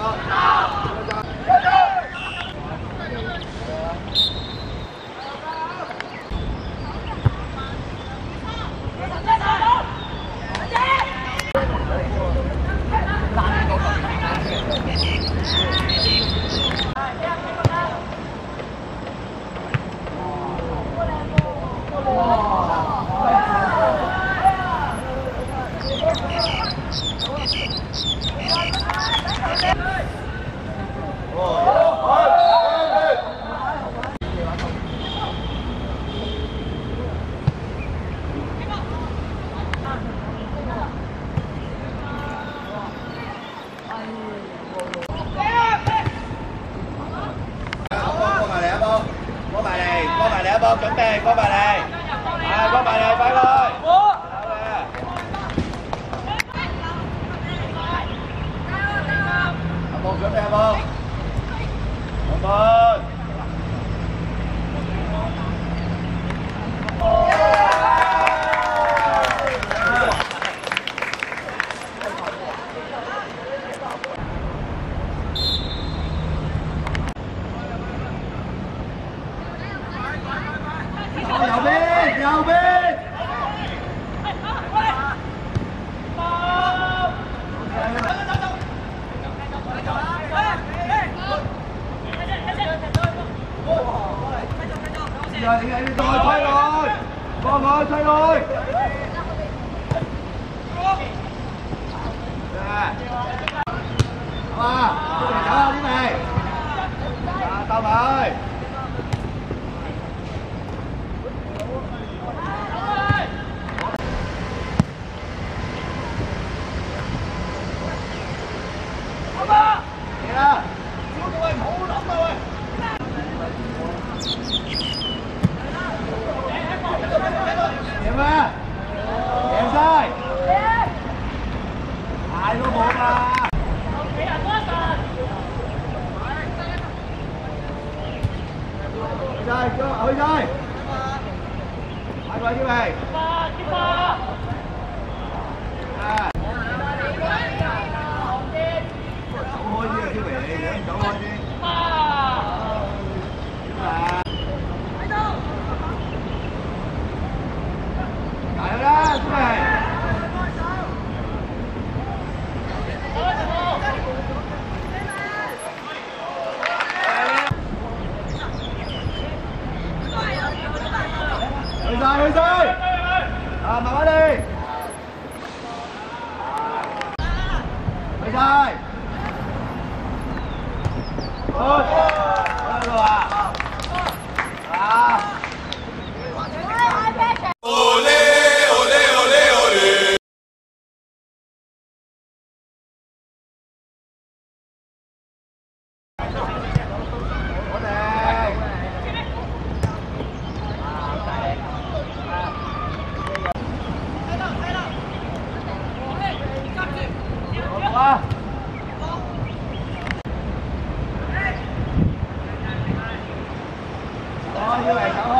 no bom chuẩn bị có bà này. À, có bà này phải rồi. Bên, dầu bên. Rồi thì anh rồi, xoay rồi. Con ơi, xoay rồi. Nè À, cái này đỡ cái này À, tao ơi Kìa Điểm à Điểm sai Hai có một à Rồi, chưa, ơi rồi Hai rồi như vậy À. Cậu dài, hơi dài À, mà bắt đi. Hơi dài thôi ôi rồi à À Có này qua Đó, như vậy cháu